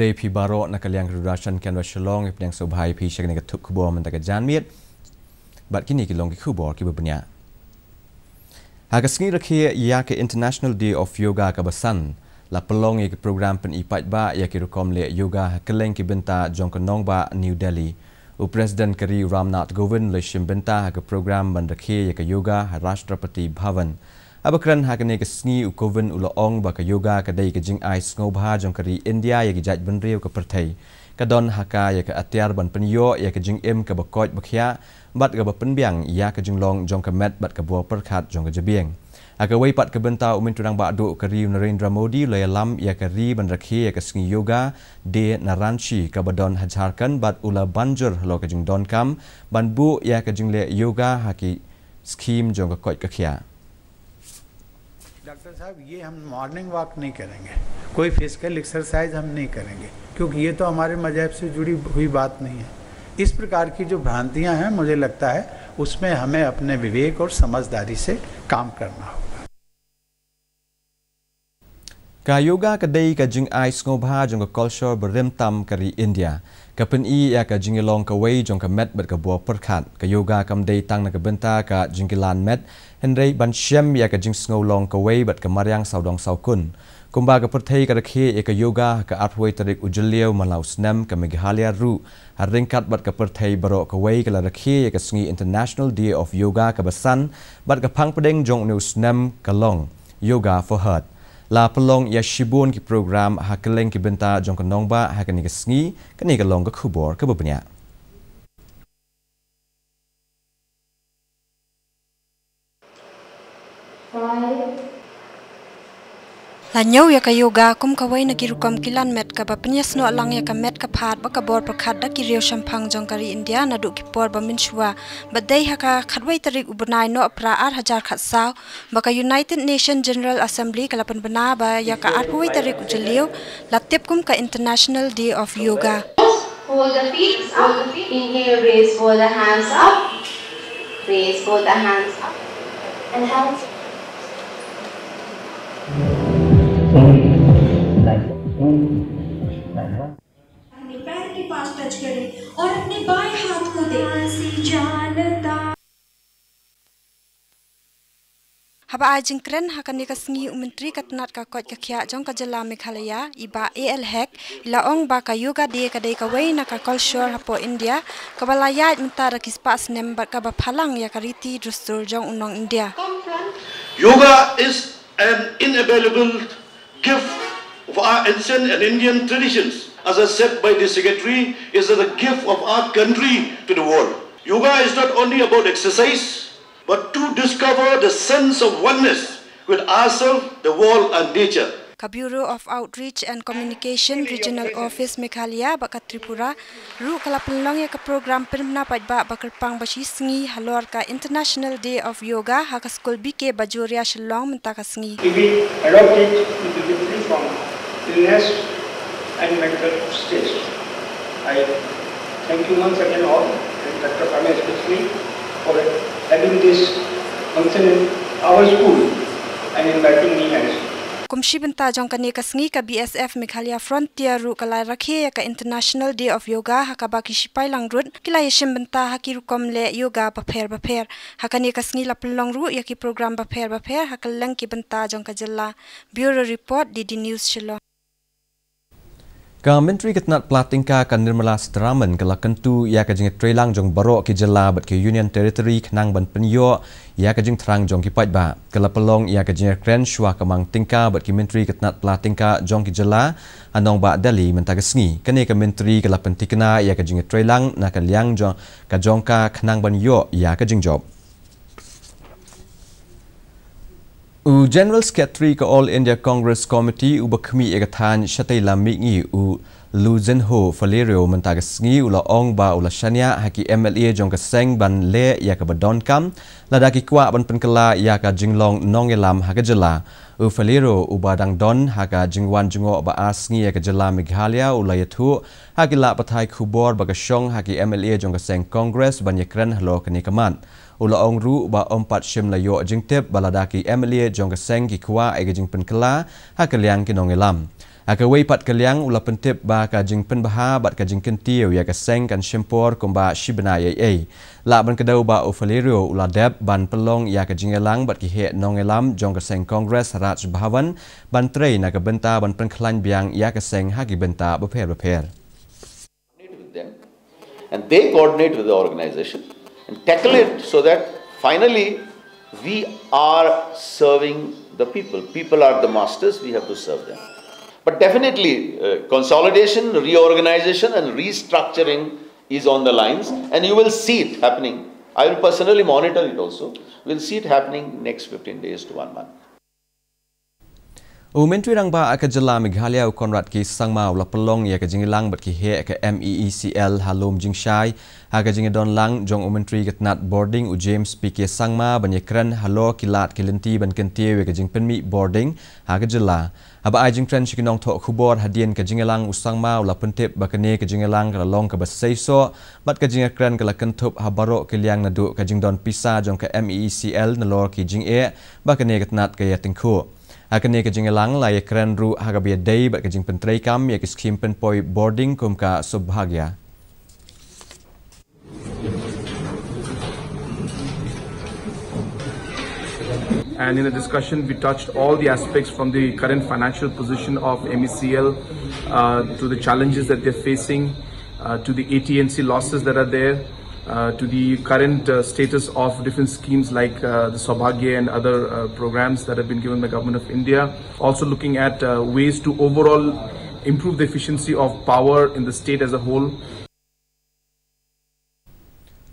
ลพีบารอนักเลียงรูดาชันแคนวาชลองเป็นยังสบายพีเช็คในกระทุกขบวนมันแต่กจานเมียดบัดกินีกินลงกิคือบอร์กิบบุญญาหากสกีระเคียยากิ International Day of Yoga กับสันลาปลงอีกโปรแกรมเป็นอีปัจบะยากิรุคอมเลยูกาหักเลงกิบินตาจงกนองบะนิวเดลีอุปเสดนครีรามนาทโกวินเลชิมบินตาหากโปรแกรมบันระเคียยากิยูกาหักราชตรปฏิบาวัน Abakran hakane ke sngi u kovin u loong ba ka yoga ka day ka jing ai sngau bha jong kari India ya ki jaj ban rew ka perthai. Ka don haka ya ka atyar ban penyo ya ka jing em ka ba koj ba khia bat ka ba penbiang ya ka jing long jong ka met bat ka buah perkhat jong ka jabiang. Aka ha wai pat ka bentau umin turang ba adu ka ri Narendra Modi lo ya lam ya ka ri ban rakhi ya ka sngi yoga de naranchi ka ba don hajarkan bat ula banjur lo ka jing don kam ban bu ya ka jing le yoga haki skim jong ka koj ka khia. साहब, ये हम morning walk नहीं करेंगे। कोई physical exercise हम नहीं करेंगे, क्योंकि ये तो हमारे मज़हब से जुड़ी हुई बात नहीं है। इस प्रकार की जो भ्रांतियाँ हैं, मुझे लगता है, उसमें हमें अपने विवेक और समझदारी से काम करना होगा। Jing ai sngo bha jong ka culture berim tam kari India. Ka pen i ya ka jing long ka wei jong ka met bet ka bo per khat. Ka yoga kam dei tang na ka benta ka jing kilan met. Henry ban shem ya ka jing sngo long ka wei bet ka maryang sau dong sau kun. Kumba ka perthei ka rakhe ya ka yoga ka arthway tarik ujaliau malau snam ka meghalaya ru. Har ringkat bat ka perthei baro ka wei ka rakhe ya ka sngi International Day of Yoga ka basan bat ka pang pedeng jong nu snam ka long. Yoga for Heart la pelong ya shibun ki program hakeleng ki benta jong kanong ba hakani ka sngi kani ka long ka khubor ka bubnya La nyau ya ka yoga kum ka wai na ki rukam kilan met ka ba pnyas no alang ya ka met ka phat ba ka bor prakhat da ki riyo shampang jong kari india na du ki por ba min shwa ba dai ha ka khatwai tarik ubnai no pra ar hajar khat saw ba ka united nation general assembly ka lapan bana ba ya ka ar huai tarik ujaliyo la tip kum ka international day of yoga Hold the feet up. Inhale, raise both the hands up. Raise both the hands up. And hands अपने पैर के पास touch करें और अपने बाएं हाथ को दें haba a jingkren hakani ka sngi umintri ka tnat ka koj ka khya jong ka jala meghalaya iba al hek ila ong ba ka yoga de ka de ka wei na ka culture hapo india ka bala ya mta ra kis pas nem ba ka ba phalang ya ka riti drustur jong unong india Yoga is an inavailable gift of our ancient and Indian traditions. As I said by the secretary, is the gift of our country to the world. Yoga is not only about exercise, but to discover the sense of oneness with ourselves, the world, and nature. Ka bureau of outreach and communication regional office meghalaya ba ka tripura ru kala penlong ya ka program pirmna pat ba kerpang ba shi halor ka international day of yoga ha ka school bk bajoria shillong menta ka sngi to be adopted into the free from illness and mental stress. I thank you once again all, and Dr. Kame especially, for having this function in our school and inviting me as kumshi benta jong ka ne ka sngi ka bsf meghalaya frontier ru kala rakhe ya ka international day of yoga ha ka ba ki sipai lang rut kila yeshim benta ha ki rukom le yoga ba pher ba pher ha ka ne ka sngi la long ru ya ki program ba pher ba pher ha ka lang ki benta jong ka jilla. Bureau report dd news shilo Ka Menteri Ketnat Platingka ka Nirmala Sitaraman ka lakantu ya ka jing trelang jong baro ki jela bat ki Union Territory khnang ban penyo ya ka jing thrang jong ki pat ba. Ka lapalong ya ka jing kren shwa ka mang tingka bat ki Menteri Ketnat Platingka jong ki jela anong ba Delhi menta ka sngi kane ka Menteri ka lapan tikna ya ka jing trelang na ka liang jong ka jong ka khnang ban yo ya ka jing job U General Secretary ka All India Congress Committee u bakhmi egathan shatai lammi ngi u Luzen Ho Valerio mentaga sngi ula ong ba ula shania haki MLA jong ka seng ban le ya ka badon kam lada ki kwa ban penkala ya ka jinglong nong elam ha ka jela. U Valerio u badang don ha ka jingwan jungo ba asngi ya ka jela Meghalaya ula yathu ha ki la pathai khubor ba ka shong ha ki MLA jong ka seng Congress ban yakran halo ka ni kaman ula ong ru ba ompat shim la yo jingtep baladaki MLA jong ka seng ki kwa ege jing penkala ha ka liang ki nong elam Akawai pat kaliang ula pentip ba kajing penbaha bat kajing kentiu ya kaseng kan shempor kumba shibna ye ye. La ban kedau ba ofalerio ula deb ban pelong ya kajing elang bat ki he nong elam jong kaseng kongres Raj Bhavan ban trei na benta ban penklan biang ya kaseng hagi benta beper beper. And they coordinate with the organization and tackle it so that finally we are serving the people. People are the masters, we have to serve them. But definitely, uh, consolidation, reorganization, and restructuring is on the lines, and you will see it happening. I will personally monitor it also. We'll see it happening next 15 days to one month. Umentri rang ba aka jela Meghalaya Konrad ki sangma ula pelong ya ka jingilang bat ki he ka MEECL halum jingshai ha ka don lang jong umentri kat nat boarding u James PK sangma ban kran halo kilat kilinti ban kentie we ka jing penmi boarding ha ka jela. Aba ai jing tren chikinong tho khubor hadian ka jingelang usang ma ula pentip bakane ka jingelang ka long ka basaiso bat ka jinga kran ka la kentup habaro ke liang na du ka jing don pisa jong ka MEECL na lor ki jing e bakane ka tnat ka ya tingkhu Ru haga kam kiskim penpoi boarding kum ka subhagya. And in the discussion, we touched all the aspects from the current financial position of MECL uh, to the challenges that they're facing, uh, to the AT&C losses that are there, to the current uh, status of different schemes like uh, the Saubhagya and other uh, programs that have been given by the Government of India. Also looking at uh, ways to overall improve the efficiency of power in the state as a whole.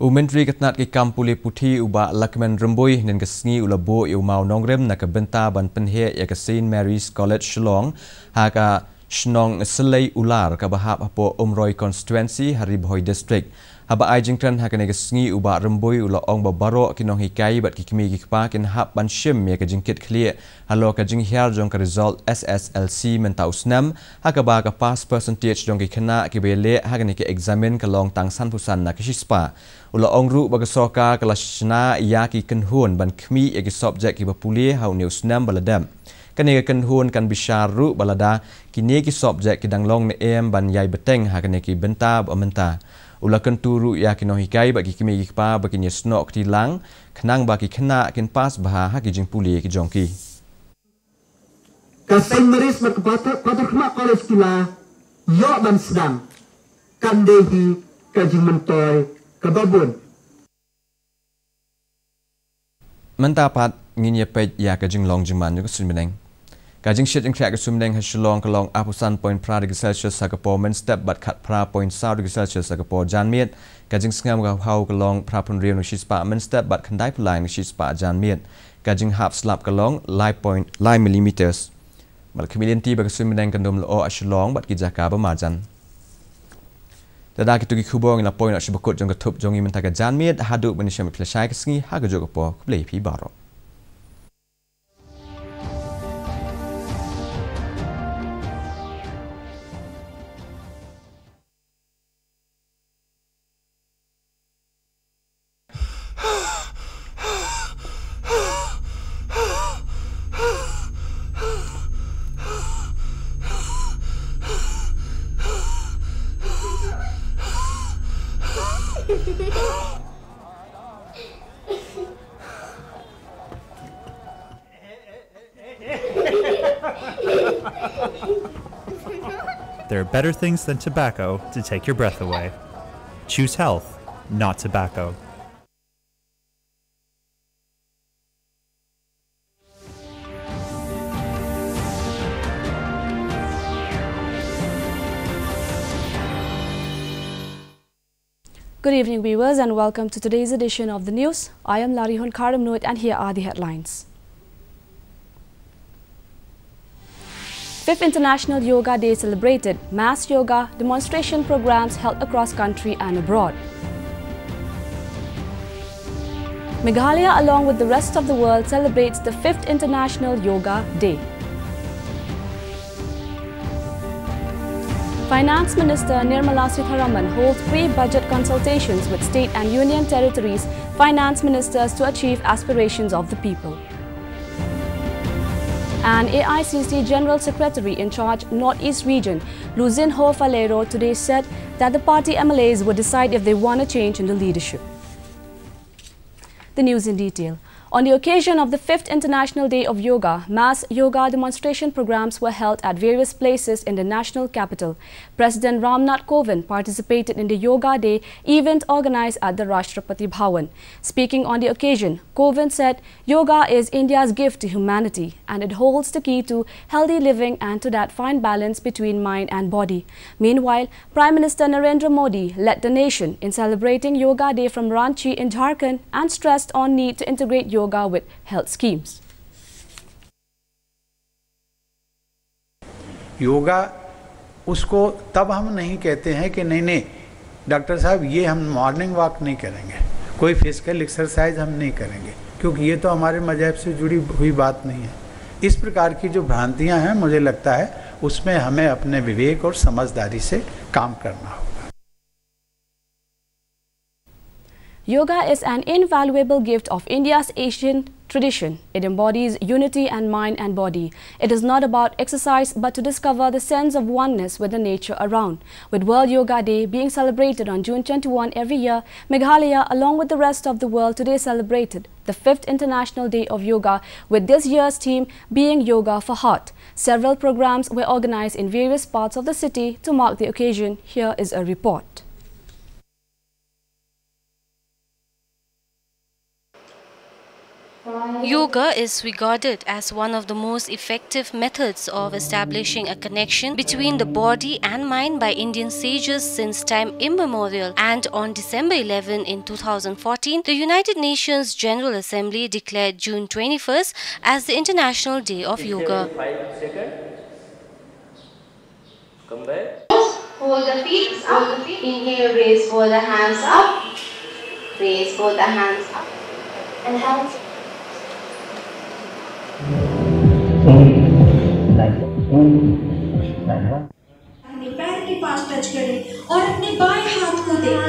Umentri katnat ki kampuli puthi uba lakman remboi nen kesngi ulabo yu mau nongrem na benta ban penhe ya ke St Mary's College Shillong ha ka shnong selai ular ka bahap apo umroi constituency Haribhoi district haba ai jingtran ha kanega sngi uba remboi ula ong ba baro kinong hikai bat ki kimi ki pa kin hap ban shim me ka jingkit khlie halo ka jing hiar jong ka result SSLC men tau snam ha ka ba ka pass percentage jong ki khana ki bele ha ka ni ki examine ka long tang san pusan na ki spa ula ong ru ba ka soka ka la ya ki kan hun ban khmi e ki subject ki ba puli ha new snam baladam kani kan hun kan bishar ru balada kini ki subject ki dang long ne em ban yai beteng ha kani ki benta ba menta ulakan turu ya kino hikai bagi kimi ikpa bagi ni snok ti lang. Kenang bagi kena kin pas bah ha ki jing puli ki. Jongki kasai meris mak pata pata kema college kila yo ban sedang. Kan dehi kajing mentoy kababun Mentapat nginya pej ya kajing long jiman juga sunmeneng. កាជិងឈិតជិងខ្លាក់កសុំលេងហិសឡងកឡងអាពុសាន0.5 degrees celsius សកពរមិនស្តេបបាត់ខាត់ប្រា0.5 degrees celsius សកពរចានមៀតកាជិងស្ងាមកហៅកឡងប្រាពុនរៀននឹងឈិតស្បាមិនស្តេបបាត់ខណ្ដៃផ្លាយនឹងឈិតស្បាចានមៀតកាជិងហាប់ស្លាប់កឡង5.5 mm មកគមីលិនទីបកសុំលេងកណ្ដុំល្អអាឈឡងបាត់គីចាកាបមកចានតដាគិតគីគូបងណាប៉ុយណាឈិបកូតចងកធុបចងយីមិនតកាចានមៀតហាដូបនិឈិមផ្លាឆៃកស្ងីហាកជូកពោគ្លេពីបារោ better things than tobacco to take your breath away. Choose health, not tobacco. Good evening, viewers, and welcome to today's edition of the news. I am Larihun Karamnoit, and here are the headlines. Fifth International Yoga Day celebrated. Mass yoga demonstration programs held across country and abroad. Meghalaya, along with the rest of the world, celebrates the fifth International Yoga Day. Finance Minister Nirmala Sitharaman holds pre-budget consultations with state and union territories finance ministers to achieve aspirations of the people. And AICC General Secretary in charge Northeast Region, Luizinho Faleiro, today said that the party MLAs would decide if they want a change in the leadership. The news in detail. On the occasion of the 5th International Day of Yoga, mass yoga demonstration programs were held at various places in the national capital. President Ramnath Kovind participated in the Yoga Day event organized at the Rashtrapati Bhavan. Speaking on the occasion, Kovind said yoga is India's gift to humanity and it holds the key to healthy living and to that fine balance between mind and body. Meanwhile, Prime Minister Narendra Modi led the nation in celebrating Yoga Day from Ranchi in Jharkhand and stressed on need to integrate yoga yoga with health schemes. Yoga, उसको तब हम नहीं कहते हैं कि नहीं नहीं, doctor साहब, ये हम मॉर्निंग वॉक नहीं करेंगे। कोई फ़िज़िकल एक्सरसाइज हम नहीं करेंगे, क्योंकि ये तो हमारे मज़हब से जुड़ी हुई बात नहीं है। इस प्रकार की जो भ्रांतियाँ हैं, मुझे लगता है, उसमें हमें अपने विवेक और समझदारी से काम करना होगा। Yoga is an invaluable gift of India's Asian tradition. It embodies unity and mind and body. It is not about exercise but to discover the sense of oneness with the nature around. With World Yoga Day being celebrated on June 21 every year, Meghalaya along with the rest of the world today celebrated the 5th International Day of Yoga with this year's theme being Yoga for Heart. Several programs were organized in various parts of the city to mark the occasion. Here is a report. Yoga is regarded as one of the most effective methods of establishing a connection between the body and mind by Indian sages since time immemorial. And on December 11 in 2014, the United Nations General Assembly declared June 21st as the International Day of Yoga. Come back. Hold the feet up. Inhale, raise both the hands up. Raise both the hands up. And hands अपने पैर के पास touch करें और अपने बाएं हाथ को दें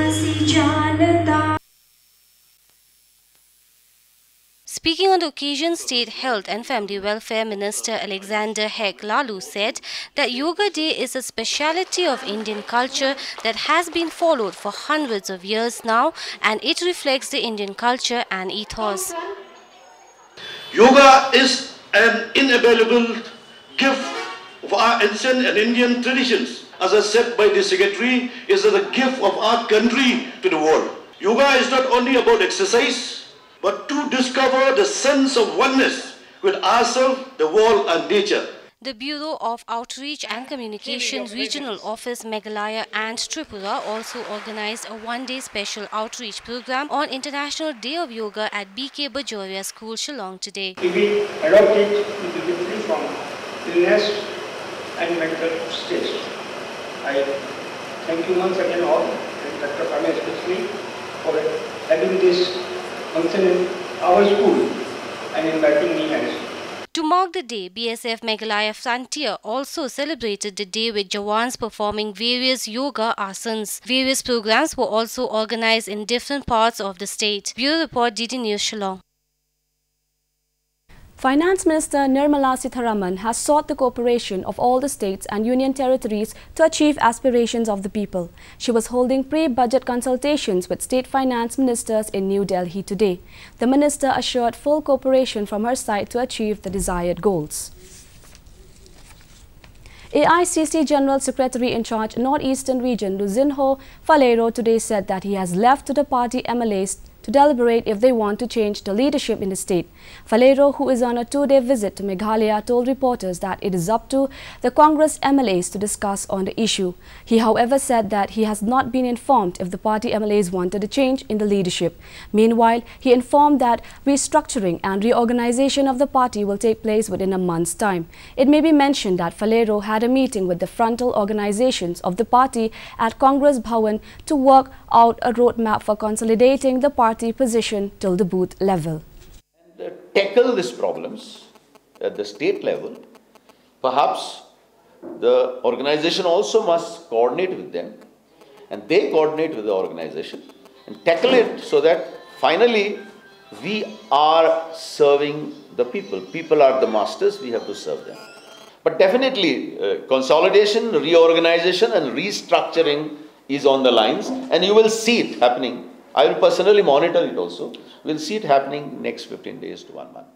Speaking on the occasion, State Health and Family Welfare Minister Alexander Hek Lalu said that Yoga Day is a speciality of Indian culture that has been followed for hundreds of years now and it reflects the Indian culture and ethos. Yoga is an inavailable gift of our ancient and Indian traditions. As I said by the secretary, is the gift of our country to the world. Yoga is not only about exercise, but to discover the sense of oneness with ourselves, the world and nature. The Bureau of Outreach and ah, Communications Regional Office Meghalaya and Tripura also organized a one-day special outreach program on International Day of Yoga at BK Bajoria School, Shillong today. If we adopt it, we will be free illness and mental stress. I thank you once again all, and Dr. Pame especially, for having this function in our school and inviting me as to mark the day, BSF Meghalaya Frontier also celebrated the day with Jawans performing various yoga asanas. Various programs were also organized in different parts of the state. Bureau Report DD News Shillong. Finance Minister Nirmala Sitharaman has sought the cooperation of all the states and union territories to achieve aspirations of the people. She was holding pre-budget consultations with state finance ministers in New Delhi today. The minister assured full cooperation from her side to achieve the desired goals. AICC General Secretary in charge Northeastern Region Luizinho Faleiro today said that he has left to the party MLAs to deliberate if they want to change the leadership in the state. Faleiro, who is on a two-day visit to Meghalaya, told reporters that it is up to the Congress MLAs to discuss on the issue. He, however, said that he has not been informed if the party MLAs wanted a change in the leadership. Meanwhile, he informed that restructuring and reorganization of the party will take place within a month's time. It may be mentioned that Faleiro had a meeting with the frontal organizations of the party at Congress Bhavan to work out a roadmap for consolidating the party party position till the booth level. And, uh, tackle these problems at the state level. Perhaps the organization also must coordinate with them and they coordinate with the organization and tackle it so that finally we are serving the people. People are the masters, we have to serve them. But definitely, uh, consolidation, reorganization, and restructuring is on the lines, and you will see it happening. I will personally monitor it also. We'll see it happening next 15 days to one month.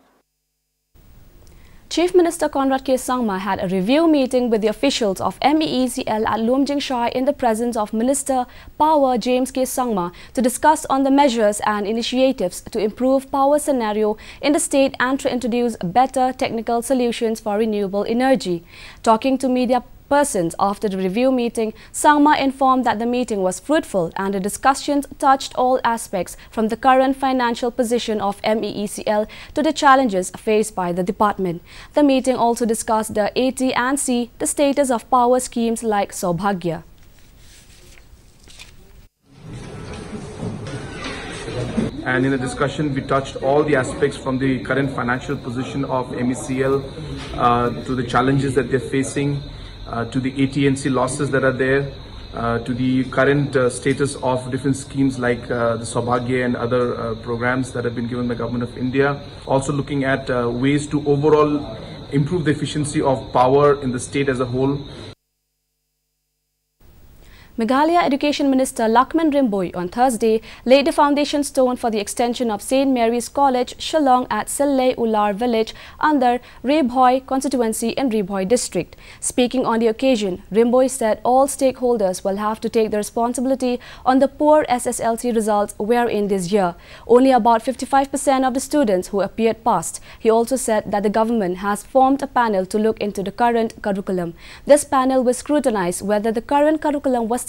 Chief Minister Conrad K. Sangma had a review meeting with the officials of MEECL at Lumjingshai in the presence of Minister Power James K. Sangma to discuss on the measures and initiatives to improve power scenario in the state and to introduce better technical solutions for renewable energy. Talking to media persons after the review meeting, Sangma informed that the meeting was fruitful and the discussions touched all aspects from the current financial position of MEECL to the challenges faced by the department. The meeting also discussed the AT and C, the status of power schemes like Saubhagya. and in the discussion we touched all the aspects from the current financial position of MECL uh, to the challenges that they're facing to the AT&C losses that are there, uh, to the current uh, status of different schemes like uh, the Saubhagya and other uh, programs that have been given by Government of India. Also looking at uh, ways to overall improve the efficiency of power in the state as a whole. Meghalaya Education Minister Lahkmen Rymbui on Thursday laid the foundation stone for the extension of St. Mary's College, Shillong at Sillay Ular village under Ri-Bhoi constituency in Ri-Bhoi district. Speaking on the occasion, Rimboy said all stakeholders will have to take the responsibility on the poor SSLC results wherein this year. Only about 55% of the students who appeared passed. He also said that the government has formed a panel to look into the current curriculum. This panel will scrutinize whether the current curriculum was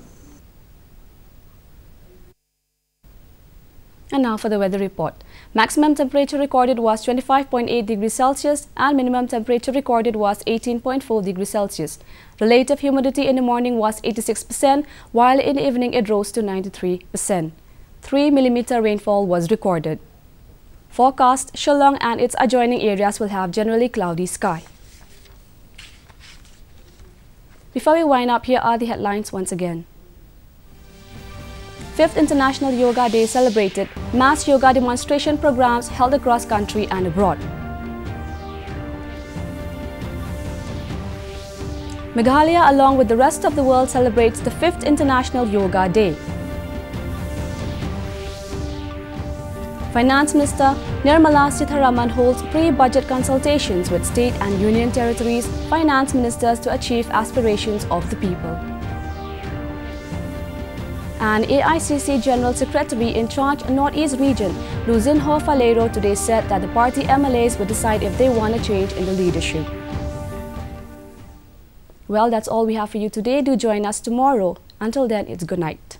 And now for the weather report. Maximum temperature recorded was 25.8 degrees Celsius and minimum temperature recorded was 18.4 degrees Celsius. Relative humidity in the morning was 86% while in the evening it rose to 93%. 3 millimeter rainfall was recorded. Forecast, Shillong and its adjoining areas will have generally cloudy sky. Before we wind up, here are the headlines once again. 5th International Yoga Day celebrated, mass yoga demonstration programs held across country and abroad. Meghalaya, along with the rest of the world, celebrates the 5th International Yoga Day. Finance Minister Nirmala Sitharaman holds pre-budget consultations with state and union territories finance ministers to achieve aspirations of the people and AICC General Secretary in charge Northeast Region, Luizinho Faleiro, today said that the party MLAs will decide if they want a change in the leadership. Well, that's all we have for you today. Do join us tomorrow. Until then, it's good night.